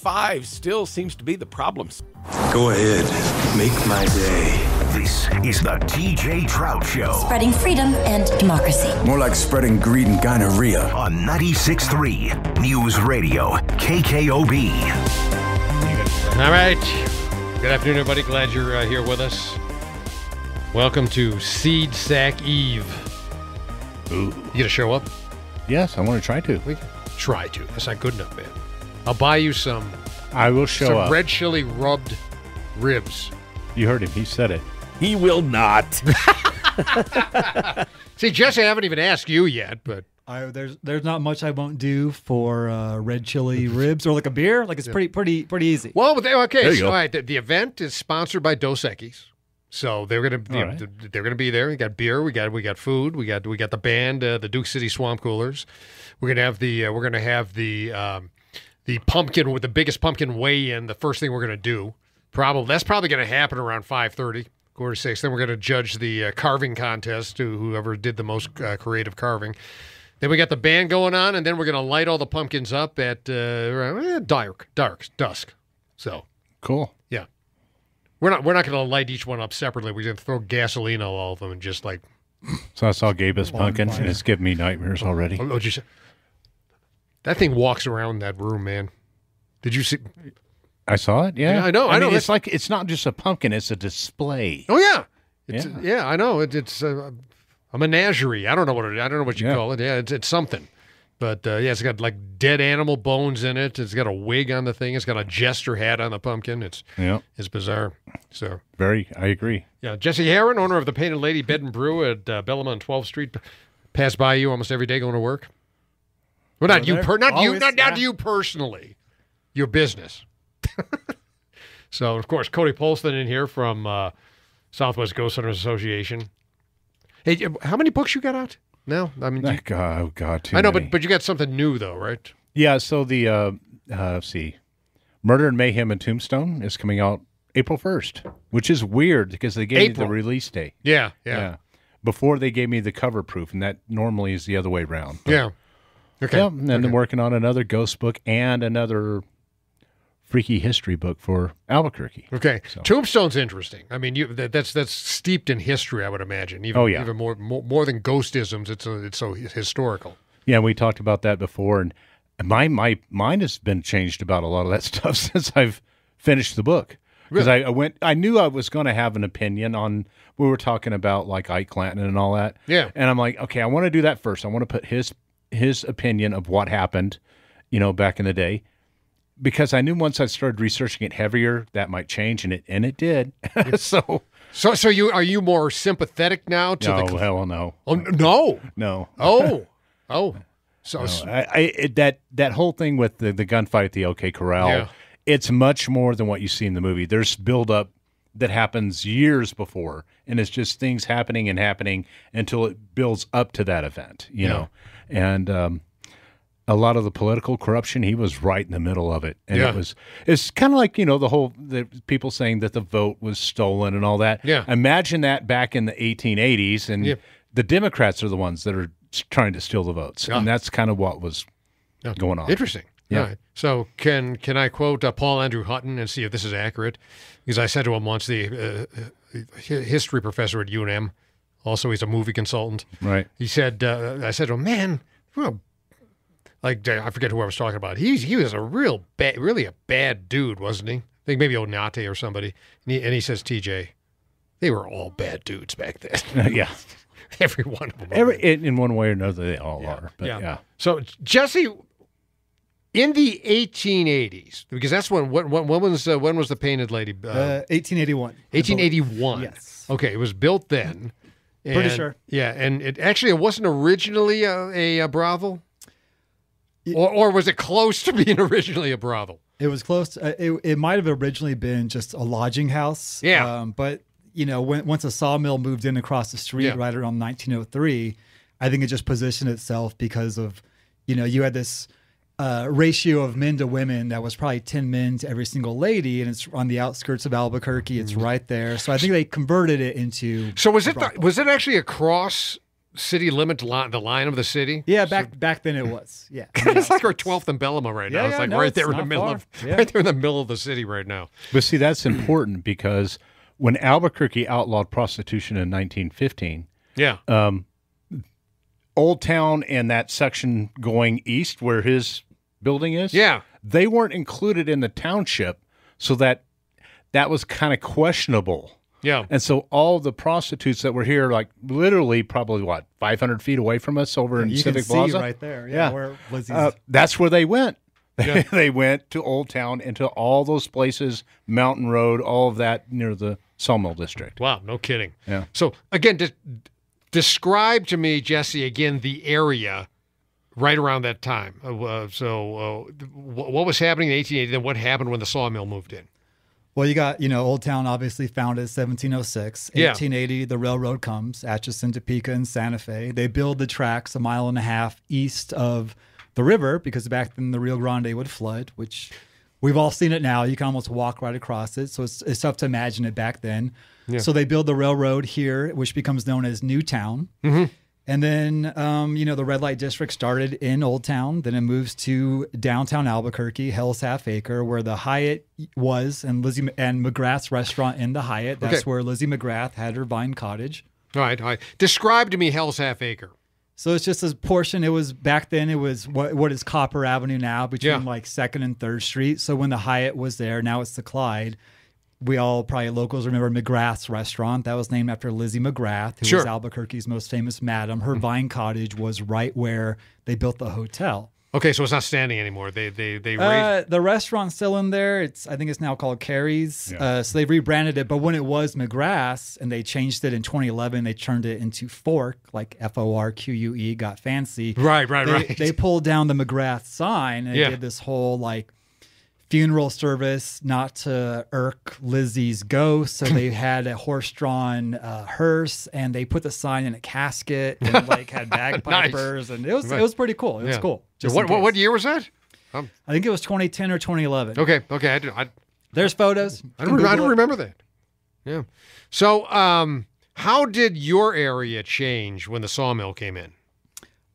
Five still seems to be the problem. Go ahead, make my day. This is the TJ Trout Show Spreading freedom and democracy. More like spreading greed and gonorrhea. on 96.3 News Radio KKOB. All right. Good afternoon, everybody. Glad you're uh, here with us. Welcome to Seed Sack Eve. Ooh. You gonna show up? Yes, I want to try to. We try to. That's not good enough, man. I'll buy you some I will show some up. red chili rubbed ribs. You heard him. He said it. He will not. See, Jesse, I haven't even asked you yet, but I, there's there's not much I won't do for uh, red chili ribs or like a beer. Like it's pretty pretty pretty easy. well, they- okay. So, all right, the, the event is sponsored by Dos Equis. So they're gonna All right. they're gonna be there. We got beer, we got we got food, we got we got the band, uh, the Duke City Swamp Coolers. We're gonna have the uh, we're gonna have the um, the pumpkin with the biggest pumpkin weigh in. The first thing we're gonna do, probably that's probably gonna happen around five thirty, quarter to six. Then we're gonna judge the uh, carving contest to whoever did the most uh, creative carving. Then we got the band going on, and then we're gonna light all the pumpkins up at uh, eh, dark, dark, dusk. So Cool. yeah. We're not we're not going to light each one up separately. We're going to throw gasoline on all of them and just like So I saw Gabe's pumpkin, and it's giving me nightmares already. oh, oh, that thing walks around that room, man. Did you see? I saw it. Yeah, Yeah, I know, I mean, know. It's like it's not just a pumpkin; it's a display. Oh yeah, it's, Yeah. yeah. I know. It, it's uh, a menagerie. I don't know what it, I don't know what you Yeah. call it. Yeah, it's, it's something. But uh, yeah, it's got like dead animal bones in it. It's got a wig on the thing. It's got a jester hat on the pumpkin. It's Yeah, it's bizarre. So very. I agree. Yeah, Jesse Heron, owner of the Painted Lady Bed and Brew at uh, on 12th Street, pass by you almost every day going to work. Well, not you, per- not you, not, not yeah. you personally, your business. so, of course, Cody Polston in here from uh, Southwest Ghost Hunters Association. Hey, uh, how many books you got out now? I mean, you- God, oh God, I know, many. but but you got something new though, right? yeah. So the uh, uh, let's see, Murder and Mayhem and Tombstone is coming out April first, which is weird because they gave me April. the release date. Yeah, yeah, yeah. Before they gave me the cover proof, and that normally is the other way around. But- Okay. Yeah, and then working on another ghost book and another freaky history book for Albuquerque. Okay, So- Tombstone's interesting. I mean, you that, that's that's steeped in history. I would imagine. Even, Oh, yeah. even more, more more than ghostisms. It's a, it's so historical. Yeah, we talked about that before, and my my mind has been changed about a lot of that stuff since I've finished the book. Because I, I went, I knew I was going to have an opinion on. We were talking about like Ike Clanton and all that. Yeah. and I'm like, okay, I want to do that first. I want to put his his opinion of what happened, you know, back in the day, because I knew once I started researching it heavier, that might change, and it and it did. so, So so you are you more sympathetic now to no, the? hell no, Oh no! no. Oh oh. So No, I, I it, that that whole thing with the the gunfight the OK Corral, Yeah. it's much more than what you see in the movie. There's build up that happens years before, and it's just things happening and happening until it builds up to that event, you Yeah. know. And um, a lot of the political corruption, he was right in the middle of it, and Yeah. it was it's kind of like you know the whole the people saying that the vote was stolen and all that. Yeah. imagine that back in the 1880s, and Yeah. the Democrats are the ones that are trying to steal the votes, Yeah. and that's kind of what was going on. Interesting. Yeah. Right. So can can I quote uh, Paul Andrew Hutton and see if this is accurate? Because I said to him once, the uh, uh, history professor at UNM, also he's a movie consultant. Right. He said, uh, I said to him, man, well, like uh, I forget who I was talking about. He's he was a real bad, really a bad dude, wasn't he? I think maybe Onate or somebody. And he, and he says, TJ, they were all bad dudes back then. yeah. Every one of them. Every, in, in one way or another, they all are. But yeah. So Jesse, in the 1880s, because that's when when, when when was uh, when was the Painted Lady? Uh, Uh, 1881. 1881. Yes. Okay, it was built then. Pretty sure. Yeah, and it actually it wasn't originally a, a, a brothel, or or was it close to being originally a brothel? It was close. To, uh, it, it might have originally been just a lodging house. Yeah. Um, but you know, when, once a sawmill moved in across the street Yeah. right around 1903, I think it just positioned itself because of, you know, you had this uh, ratio of men to women that was probably 10 men to every single lady, and it's on the outskirts of Albuquerque. It's right there. So I think they converted it into. So was it the, was it actually across city limit line, the line of the city? Yeah, back back then it was. Yeah. It's like we're 12th and Bellamah right now. It's yeah, like no, right there in the middle far. of Yeah. right there in the middle of the city right now. But see, that's important because when Albuquerque outlawed prostitution in 1915, Yeah. Old Town and that section going east where his building is, Yeah. they weren't included in the township, so that that was kind of questionable. yeah. And so all the prostitutes that were here, like literally probably what 500 feet away from us over in you Civic can see Plaza, right there. Yeah, Yeah. where Lizzie's. uh, that's where they went. Yeah. they went to Old Town and to all those places, Mountain Road, all of that near the Sawmill District. Wow, no kidding. Yeah. So again, de- describe to me, Jesse, again the area right around that time. Uh, uh, so, uh, what was happening in 1880? Then what happened when the sawmill moved in? Well, you got, you know, Old Town obviously founded 1706. Yeah. 1880, the railroad comes, Atchison, Topeka, and Santa Fe. They build the tracks a mile and a half east of the river because back then the Rio Grande would flood, which we've all seen it now. You can almost walk right across it. So it's, it's tough to imagine it back then. So they build the railroad here, which becomes known as Newtown. And then, um, you know, the red light district started in Old Town. Then it moves to downtown Albuquerque, Hell's Half Acre, where the Hyatt was, and Lizzie and McGrath's restaurant in the Hyatt. That's Okay. where Lizzie McGrath had her Vine Cottage. All right, all right. Describe to me Hell's Half Acre. So it's just a portion. It was back then. It was what what is Copper Avenue now, between Yeah. like Second and Third Street. So when the Hyatt was there, now it's the Clyde. We all probably locals remember McGrath's restaurant. That was named after Lizzie McGrath, who Sure. was Albuquerque's most famous madam. Her Vine Cottage was right where they built the hotel. Okay, so it's not standing anymore. They they they raised. Uh, the restaurant's still in there. It's I think it's now called Carrie's. Uh, so they've rebranded it. But when it was McGrath's and they changed it in 2011, they turned it into Fork, like F O R Q U E, got fancy. Right, right, They- right. They pulled down the McGrath sign and Yeah. did this whole like funeral service not to irk Lizzie's ghost. So they had a horse-drawn uh, hearse and they put the sign in a casket and like had bagpipers and it was it was pretty cool. It was Yeah. cool. Just what, what what year was that? I think it was 2010 or 2011. Okay, okay. I, do- I, There's photos. I don't, I don't remember that. Yeah. So, um, how did your area change when the sawmill came in?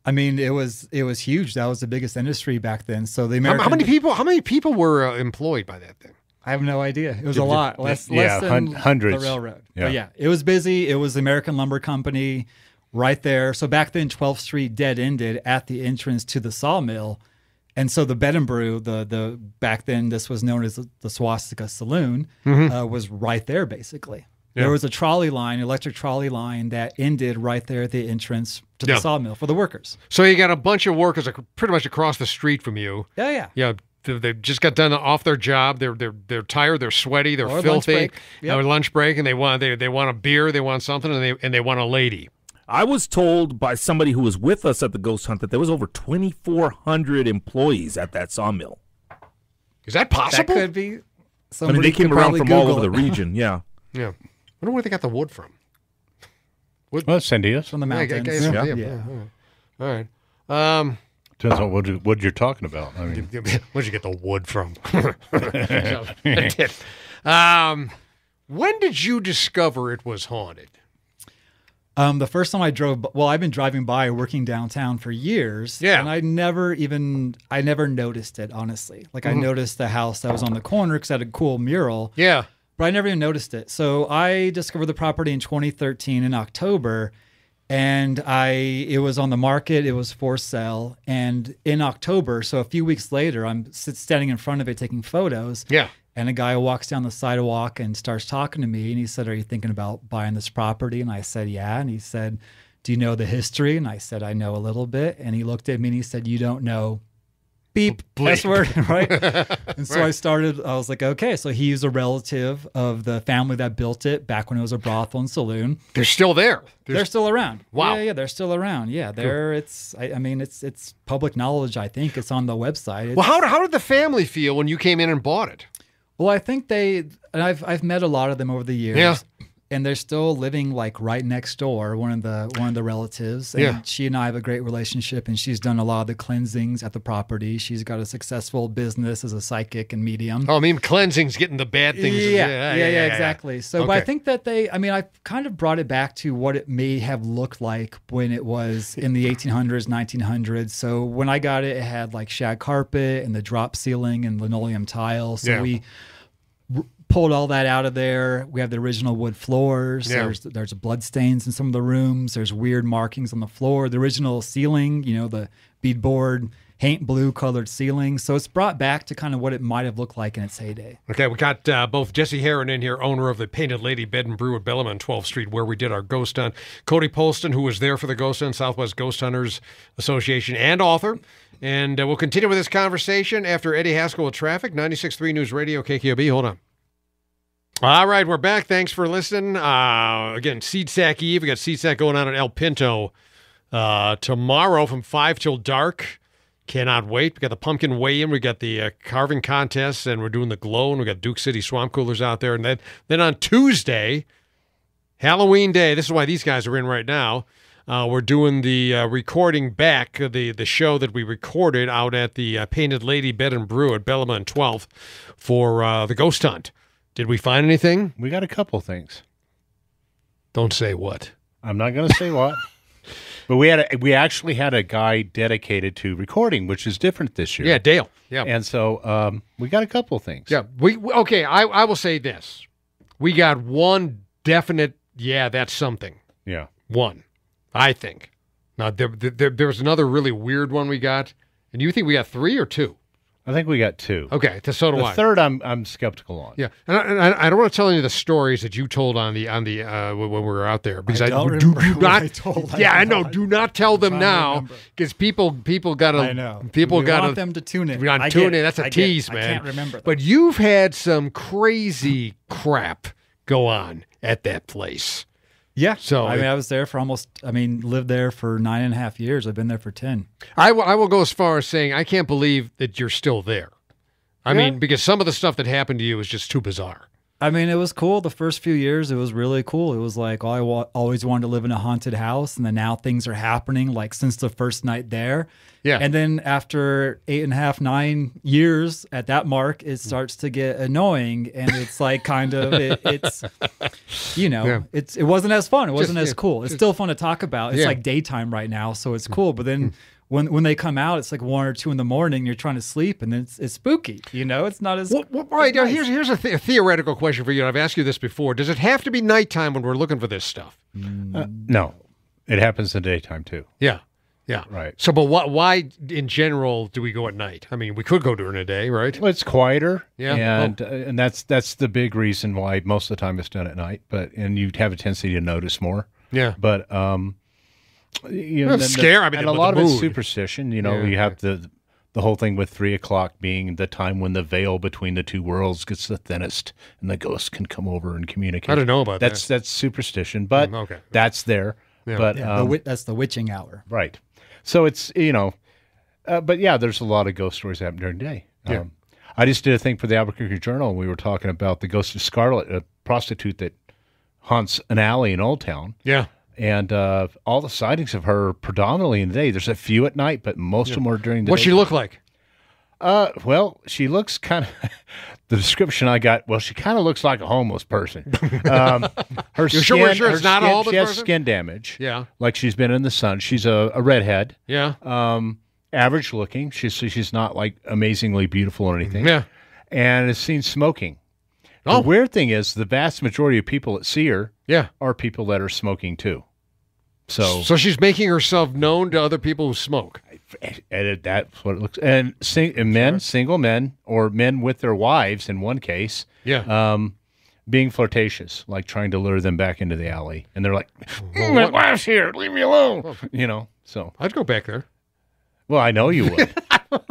I mean, it was it was huge. That was the biggest industry back then. So the How, American. how many people? How many people were uh, employed by that thing? I have no idea. It was a lot. Less, yeah, less than hun- hundreds. the railroad. Yeah. But yeah, it was busy. It was the American Lumber Company right there. So back then, 12th Street dead ended at the entrance to the sawmill. And so the Bed and Brew, the the back then this was known as the Swastika Saloon, uh, was right there basically. Yeah. There was a trolley line, electric trolley line that ended right there at the entrance to the Yeah. sawmill for the workers. So you got a bunch of workers ac- pretty much across the street from you. Yeah, yeah. Yeah, they, they just got done off their job. They're they're they're tired. They're sweaty. They're Or lunch filthy. break. Yep. Or lunch break, and they want they they want a beer. They want something, and they and they want a lady. I was told by somebody who was with us at the ghost hunt that there was over 2,400 employees at that sawmill. Is that possible? That could be. I mean, they came around probably from all Google over the region. Yeah. Yeah. I wonder where they got the wood from. Well, San Diaz. from the Yeah, I mountains. guess- Yeah. yeah, yeah, All right. Um, Depends on what, you, what you're talking about. I mean, where'd you get the wood from? So, um, when did you discover it was haunted? Um, the first time I drove, well, I've been driving by working downtown for years. Yeah. And I never even, I never noticed it, honestly. Like Mm-hmm. I noticed the house that was on the corner because it had a cool mural, Yeah. But I never even noticed it. So I discovered the property in 2013 in October and I, it was on the market, it was for sale. And in October, so a few weeks later, I'm sit, standing in front of it taking photos. Yeah. And a guy walks down the sidewalk and starts talking to me. And he said, Are you thinking about buying this property? And I said, Yeah. And he said, Do you know the history? And I said, I know a little bit. And he looked at me and he said, You don't know beep, Bleep. S word, right? and so I started, I was like, Okay. So he's a relative of the family that built it back when it was a brothel and saloon. They're still there. They're still around. Wow. Yeah, yeah, they're still around. Yeah, they're. It's. I, I mean, it's it's public knowledge. I think it's on the website. It's- well, how, how did the family feel when you came in and bought it? Well, I think they, and I've I've met a lot of them over the years. Yeah. And they're still living like right next door. One of the one of the relatives. And Yeah. She and I have a great relationship, and she's done a lot of the cleansings at the property. She's got a successful business as a psychic and medium. Oh, I mean, cleansing's getting the bad things. Yeah, yeah, yeah, exactly. So, but I think that they, I mean, I kind of brought it back to what it may have looked like when it was in the 1800s, 1900s. So when I got it, it had like shag carpet and the drop ceiling and linoleum tile. So Yeah. we pulled all that out of there. We have the original wood floors. Yeah. There's there's blood stains in some of the rooms. There's weird markings on the floor. The original ceiling, you know, the beadboard, paint blue colored ceiling. So it's brought back to kind of what it might have looked like in its heyday. Okay, we got uh, both Jesse Heron in here, owner of the Painted Lady Bed and Brew at Bellamah on 12th Street, where we did our ghost hunt. Cody Polston, who was there for the ghost hunt, Southwest Ghost Hunters Association, and author. And uh, we'll continue with this conversation after Eddie Haskell with Traffic, 96.3 News Radio, KKOB. Hold on. All right, we're back. Thanks for listening. Uh, again, Seed Sack Eve. We got Seed Sack going on at El Pinto uh, tomorrow from 5 till dark. Cannot wait. We got the pumpkin weigh-in. We got the uh, carving contests, and we're doing the glow, and we got Duke City swamp coolers out there. And then, then on Tuesday, Halloween Day. This is why these guys are in right now. Uh, we're doing the uh, recording back the the show that we recorded out at the uh, Painted Lady Bed and Brew at Bellamah and 12th for uh, the ghost hunt. Did we find anything? We got a couple things. Don't say what. I'm not going to say what. But we had a, we actually had a guy dedicated to recording, which is different this year. Yeah, Dale. Yeah. And so um, we got a couple things. Yeah, we okay. I I will say this: we got one definite. Yeah, that's something. Yeah. One, I think. Now there, there there was another really weird one we got, and you think we got three or two? I think we got two. Okay, th- so do The I. third, I'm I'm skeptical on. Yeah, and I, and I I don't want to tell any of the stories that you told on the on the uh, when when we were out there because I, don't do, remember do what not. I told. Yeah, I don't know. know. Do not tell them now because people people got to I know. people got to them to tune in. We're on I tune get in. it. That's a I get it. tease, I man. can't remember. But you've had some crazy crap go on at that place. Yeah. So I mean, I was there for almost. I mean, lived there for nine and a half years. I've been there for ten. I will- I will go as far as saying I can't believe that you're still there. I mean, because some of the stuff that happened to you is just too bizarre. I mean, it was cool. The first few years, it was really cool. It was like, oh, I wa- always wanted to live in a haunted house, and then now things are happening. Like since the first night there, Yeah. And then after eight and a half, nine years at that mark, it starts to get annoying, and it's like kind of it, it's, you know, Yeah. it's it wasn't as fun. It wasn't as yeah, cool. It's still fun to talk about. It's Yeah. like daytime right now, so it's cool. But then. Hmm. When, when they come out, it's like one or two in the morning. You're trying to sleep, and it's it's spooky. You know, it's not as Well, well, all right, it's now here's here's a, th- a theoretical question for you. I've asked you this before. Does it have to be nighttime when we're looking for this stuff? Uh, no, it happens in the daytime too. Yeah, yeah, Right. So, but what? Why, in general, do we go at night? I mean, we could go during the day, right? Well, it's quieter. Yeah. And uh, and that's that's the big reason why most of the time it's done at night. But and you have a tendency to notice more. Yeah. But um, you know, Well, the- the- scare, I mean, and a lot the of it's superstition. You know, Yeah, you have the the whole thing with three o'clock being the time when the veil between the two worlds gets the thinnest, and the ghosts can come over and communicate. I don't know about that. that's that's superstition, but Mm, okay. that's there. Yeah. But Yeah, um, wi- that's the witching hour. Right. So it's you know, uh, but yeah, there's a lot of ghost stories happening during the day. Yeah. Um, I just did a thing for the Albuquerque Journal. and We were talking about the ghost of Scarlet, a prostitute that haunts an alley in Old Town, Yeah. And uh, all the sightings of her predominantly in the day. There's a few at night, but most of them are during the What's day. she look like? Uh, well, she looks kind of. the description I got, well, she kind of looks like a homeless person. Um, her You're skin, sure- we're sure her it's not a skin- homeless She has person? skin damage. Yeah. like she's been in the sun. She's a, a redhead. Yeah. Um, average looking. She's she's not like amazingly beautiful or anything. Yeah. And is seen smoking. Oh. The weird thing is, the vast majority of people that see her Yeah. are people that are smoking too. So, So she's making herself known to other people who smoke. and that's what it looks. And, sing, and men, single men, or men with their wives, in one case, Yeah. um, being flirtatious, like trying to lure them back into the alley, and they're like, Well, "My wife's here, leave me alone," you know. So, I'd go back there. well, I know you would.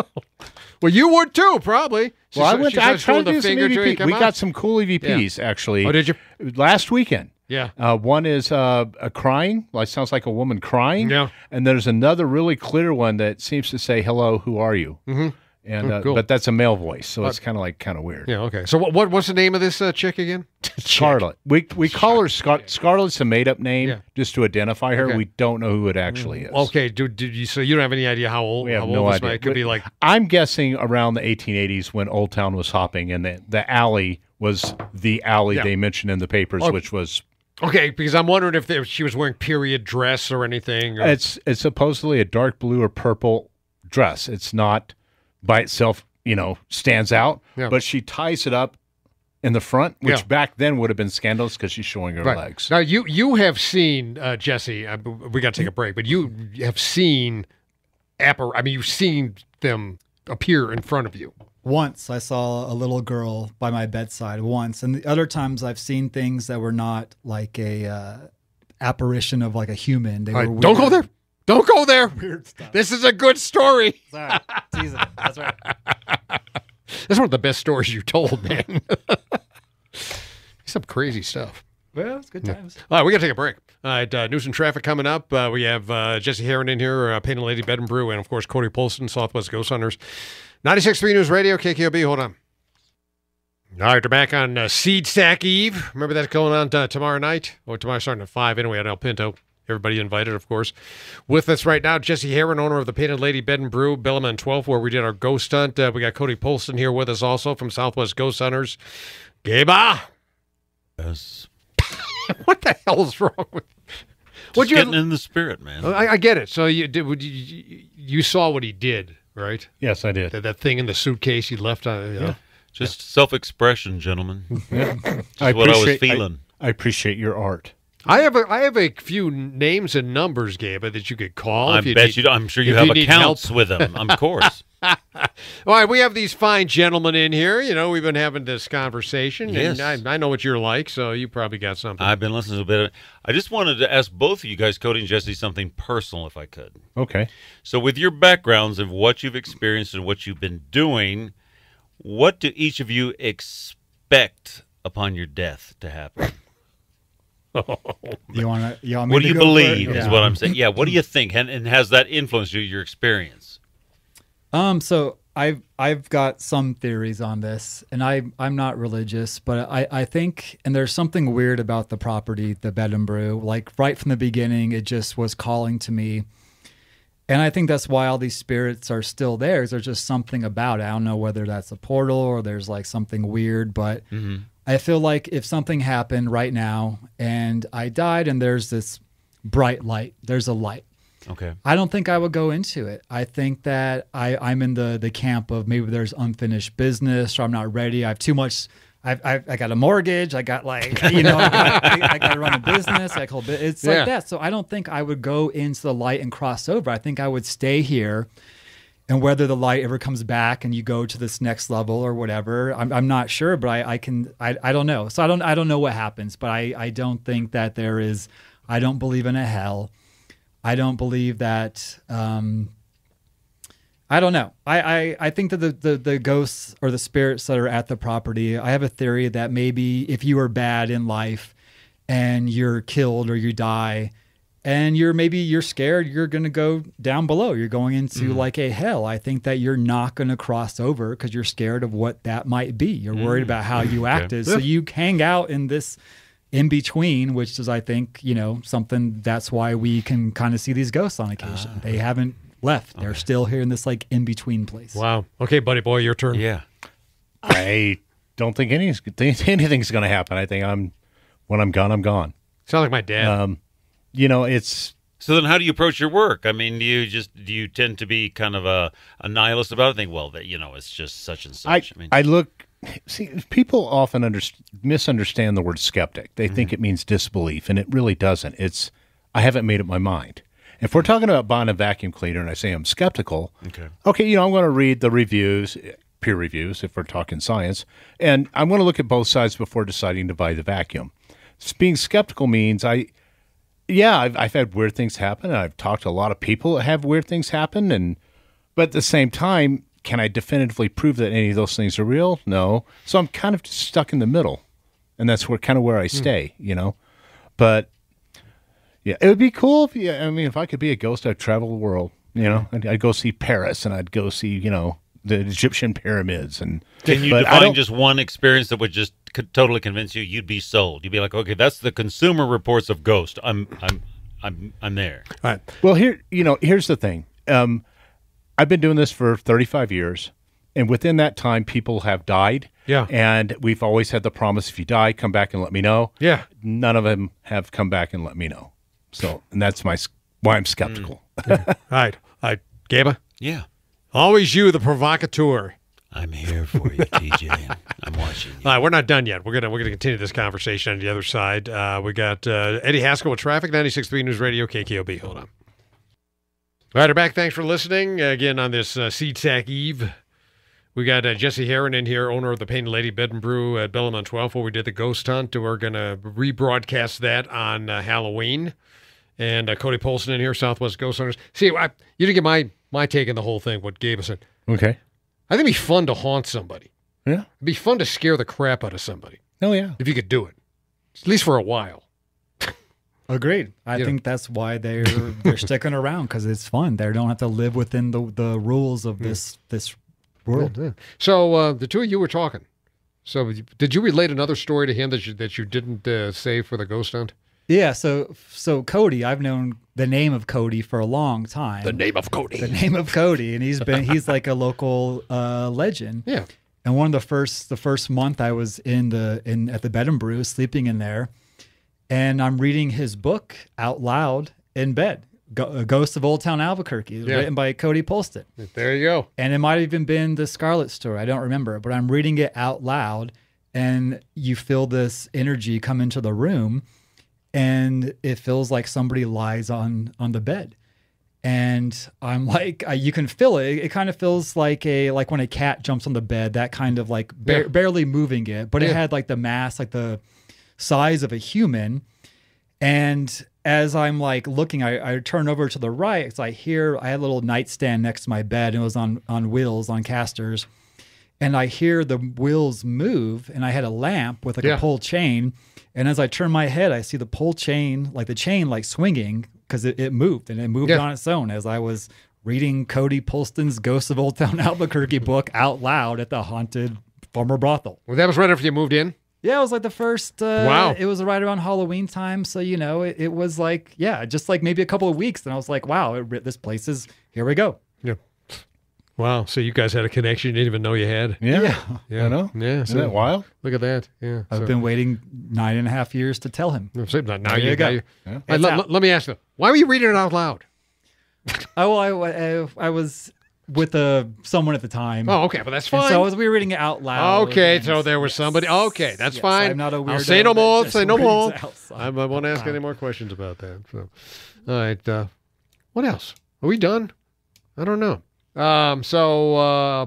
Well, you would too, probably. Well, I went. I tried to do some finger till you EVP. We out. got some cool EVPs actually. Oh, did you? last weekend? Yeah. Uh, one is uh, a crying, like sounds like a woman crying. Yeah. And there's another really clear one that seems to say, "Hello, who are you?" Mm-hmm. And Oh, uh, cool. but that's a male voice, so it's kind of like kind of weird. Yeah. Okay. So what, what what's the name of this uh, chick again? Scarlet. We we call her Scar- Scarlet's a made up name Yeah. just to identify her. Okay. We don't know who it actually is. Okay. Do, do you so you don't have any idea how old? We have how no this idea. might- It could be like I'm guessing around the 1880s when Old Town was hopping, and the, the alley was the alley Yeah. they mentioned in the papers, Oh. which was okay because I'm wondering if, there, she was wearing period dress or anything. Or, it's it's supposedly a dark blue or purple dress. It's not by itself, you know, stands out, Yeah. but she ties it up in the front, which Yeah. back then would have been scandalous because she's showing her right. legs. Now you you have seen uh, Jesse. Uh, we got to take a break, but you have seen appar- I mean, you've seen them appear in front of you. Once I saw a little girl by my bedside once, and the other times I've seen things that were not like a uh, apparition of like a human. They All were right, don't go there. Don't go there. Weird stuff. This is a good story. Sorry, teasing. That's right. That's one of the best stories you told, man. Some crazy stuff. Well, it's good times. All right, we got to take a break. All right, uh, news and traffic coming up. Uh, we have uh, Jesse Heron in here, uh, Painted Lady Bed and Brew, and of course Cody Polston, Southwest Ghost Hunters. 96.3 News Radio, KKOB. Hold on. All right, we're back on uh, Seed Stack Eve. Remember that's going on uh, tomorrow night? Or tomorrow starting at 5 anyway at El Pinto. Everybody invited, of course. With us right now, Jesse Heron, owner of the Painted Lady Bed and Brew, Bellamah 12, where we did our ghost hunt. Uh, we got Cody Polston here with us also from Southwest Ghost Hunters. Gaba, Yes. what the hell is wrong with Just What'd you- getting in the spirit, man. I, I get it. So you did. would You, you, you saw what he did, right? Yes, I did. That, that thing in the suitcase he left on. You know? Just self-expression, gentlemen. I what I was appreciate- feeling. I, appreciate your art. I have a I have a few names and numbers, Gabe, that you could call. I if you bet need- you. I'm sure you have need accounts help. with them. Of course. All right, we have these fine gentlemen in here. You know, we've been having this conversation, Yes. and I, I know what you're like, so you probably got something. I've been listening to a bit. Of, I just wanted to ask both of you guys, Cody and Jesse, something personal, if I could. Okay. So, with your backgrounds of what you've experienced and what you've been doing, what do each of you expect upon your death to happen? You want to? You want me What do you go for it? believe is Yeah. what I'm saying. Yeah, what do you think, and, and has that influenced you, your experience? Um, so I've I've got some theories on this, and I I'm not religious, but I I think and there's something weird about the property, the bed and brew. Like right from the beginning, it just was calling to me, and I think that's why all these spirits are still there. Is there's just something about it. I don't know whether that's a portal or there's like something weird, but I feel like if something happened right now and I died, and there's this bright light, there's a light. Okay. I don't think I would go into it. I think that I, I'm in the the camp of maybe there's unfinished business or I'm not ready. I have too much. I've, I've I got a mortgage. I got like you know I got, I, got to run a business. I bit. It's Yeah. like that. So I don't think I would go into the light and cross over. I think I would stay here. And whether the light ever comes back and you go to this next level or whatever, I'm, I'm not sure, but I, I can I, I don't know. So I don't I don't know what happens, but I, I don't think that there is I don't believe in a hell. I don't believe that. Um, I don't know. I, I, I think that the, the, the ghosts or the spirits that are at the property, I have a theory that maybe if you are bad in life and you're killed or you die and you're maybe you're scared you're going to go down below you're going into mm-hmm. like a hell i think that you're not going to cross over because you're scared of what that might be you're worried mm. about how you acted so you hang out in this in between which is i think you know something that's why we can kind of see these ghosts on occasion ah. they haven't left they're still here in this like in between place wow. Okay, buddy boy, your turn. Yeah. I don't think anything's anything's going to happen. I think I'm when I'm gone, I'm gone. Sound like my dad. Um, you know, it's So then, how do you approach your work? I mean, do you just do you tend to be kind of a, a nihilist about it? Think, well, that you know, it's just such and such. I, mean, I look. See, people often under, misunderstand the word skeptic. They think Mm-hmm. it means disbelief, and it really doesn't. It's I haven't made up my mind. If we're talking about buying a vacuum cleaner, and I say I'm skeptical, Okay. okay, you know, I'm going to read the reviews, peer reviews, if we're talking science, and I'm going to look at both sides before deciding to buy the vacuum. Being skeptical means I, yeah, I've, I've had weird things happen, and I've talked to a lot of people that have weird things happen, and but at the same time, can I definitively prove that any of those things are real? No. So I'm kind of stuck in the middle, and that's where kind of where I hmm. stay, you know. But yeah, it would be cool if yeah, I mean, if I could be a ghost, I'd travel the world. You know, I'd, I'd go see Paris, and I'd go see you know the Egyptian pyramids and. Can you but I define don't- just one experience that would just could totally convince you you'd be sold? You'd be like, okay, that's the Consumer Reports of Ghost. I'm I'm I'm I'm there. All right. Well, here, you know, here's the thing. Um, I've been doing this for 35 years, and within that time, people have died. Yeah. And we've always had the promise: if you die, come back and let me know. Yeah. None of them have come back and let me know. So, and that's my why I'm skeptical. All right. All right. Gaba, Yeah. always you, the provocateur. I'm here for you, TJ. I'm watching you. All right, we're not done yet. We're gonna we're gonna continue this conversation on the other side. Uh, we got uh, Eddie Haskell with traffic, 96.3 News Radio, KKOB. Hold on. All right, we're back. Thanks for listening again on this uh, Seed Sack Eve. We got uh, Jesse Heron in here, owner of the Painted Lady Bed and Brew at Bellamah on 12, where we did the ghost hunt. We're gonna rebroadcast that on uh, Halloween. And uh, Cody Polston in here, Southwest Ghost Hunters. See, I, you didn't get my my take on the whole thing. What Gabe said. Okay. I think it'd be fun to haunt somebody. Yeah. It'd be fun to scare the crap out of somebody Oh yeah. if you could do it, at least for a while. Agreed. I Yeah. think that's why they're they're sticking around because it's fun. They don't have to live within the the rules of this this world. Yeah. So uh, the two of you were talking. So did you relate another story to him that you that you didn't uh, say for the ghost hunt? Yeah. So so Cody, I've known the name of Cody for a long time. The name of Cody. the name of Cody, and he's been he's like a local uh, legend. Yeah. And one of the first the first month I was in the in at the bed and brew, sleeping in there, and I'm reading his book out loud in bed. Go- Ghost of Old Town Albuquerque, Yeah. written by Cody Polston. There you go. And it might have even been the Scarlet story. I don't remember, but I'm reading it out loud, and you feel this energy come into the room, and it feels like somebody lies on on the bed. And I'm like, I, you can feel it. It kind of feels like a like when a cat jumps on the bed, that kind of like ba- Yeah. barely moving it, but it had like the mass, like the size of a human. And as I'm like looking, I, I turn over to the right because I hear I had a little nightstand next to my bed and it was on on wheels on casters, and I hear the wheels move and I had a lamp with like Yeah. a pull chain, and as I turn my head, I see the pull chain like the chain like swinging because it, it moved and it moved Yeah. on its own as I was reading Cody Polston's Ghosts of Old Town Albuquerque book out loud at the haunted former brothel. Well, that was right after you moved in. Yeah, it was like the first. Uh, Wow. It was right around Halloween time, so you know, it, it was like yeah, just like maybe a couple of weeks, and I was like, wow, it, this place is here. We go. Yeah. Wow. So you guys had a connection you didn't even know you had. Yeah. Yeah. I know. Yeah. Isn't that wild? Look at that. Yeah. I've So- been waiting nine and a half years to tell him. No, so Now you you got go. you. Yeah. Hey, let, let- let me ask you, why were you reading it out loud? Oh, well, I, I, I was with uh, someone at the time. Oh, okay, but that's And fine. so as we were reading it out loud. Okay, and- so there was somebody. Okay, that's yes, fine. I'm not a weirdo. I'll say no more. Say no more. I, I won't ask any more questions about that. So, all right. Uh, what else? Are we done? I don't know. Um, so, uh,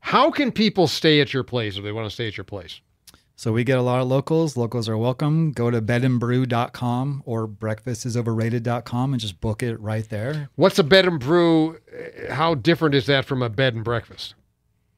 how can people stay at your place if they want to stay at your place? So we get a lot of locals. Locals are welcome. Go to bedandbrew.com or breakfastisoverrated.com and just book it right there. What's a bed and brew? uh, How different is that from a bed and breakfast?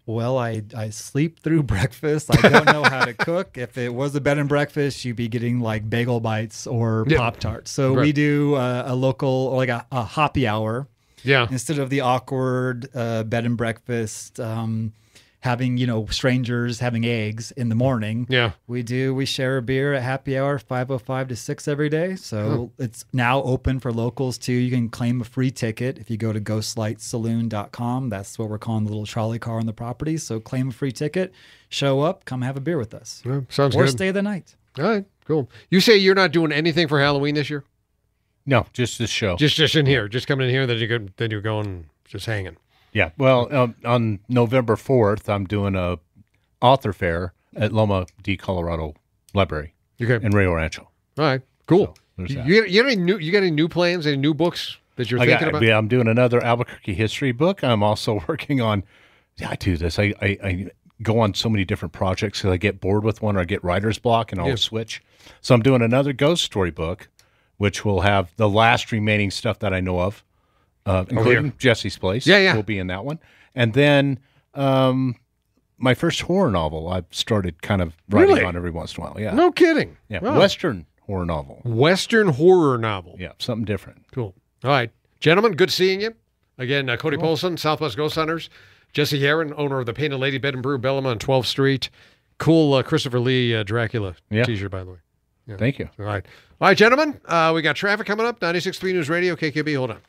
Well, I, I sleep through breakfast. I don't know how to cook. If it was a bed and breakfast, you'd be getting like bagel bites or Yeah. Pop Tarts. So Right. we do uh, a local or like a, a hoppy hour Yeah. instead of the awkward uh, bed and breakfast. Um, having you know strangers having eggs in the morning Yeah. we do we share a beer at happy hour 505 to 6 every day so it's now open for locals too you can claim a free ticket if you go to ghostlightsaloon.com that's what we're calling the little trolley car on the property so claim a free ticket show up come have a beer with us Yeah, sounds or good. stay the night All right. Cool. You say you're not doing anything for Halloween this year? No, just this show. Just just in here, just coming in here. Then you go, then you're going just hanging. yeah. Well, um, on November fourth, I'm doing a author fair at Loma de Colorado Library okay? in Rio Rancho. All right. Cool. there's you, you, got, you got any new? You got any new plans? Any new books that you're I thinking got, about? yeah, I'm doing another Albuquerque history book. I'm also working on. Yeah, I do this. I, I, I go on so many different projects. So I get bored with one, or I get writer's block, and I'll Yeah. switch. So I'm doing another ghost story book, which will have the last remaining stuff that I know of, uh, including Jesse's Place. Yeah, yeah. will be in that one, and then um, my first horror novel. I've started kind of writing Really? on every once in a while. Yeah, No kidding. yeah, Wow. Western horror novel. Western horror novel. Yeah, something different. Cool. All right, gentlemen. Good seeing you again. Uh, Cody Polston, Southwest Ghost Hunters. Jesse Heron, owner of the Painted Lady Bed and Brew, Bellamah on 12th Street. Cool uh, Christopher Lee uh, Dracula Yeah. t-shirt, by the way. Thank you. All right. All right, gentlemen. Uh, we got traffic coming up. 96.3 News Radio, KKB. Hold on.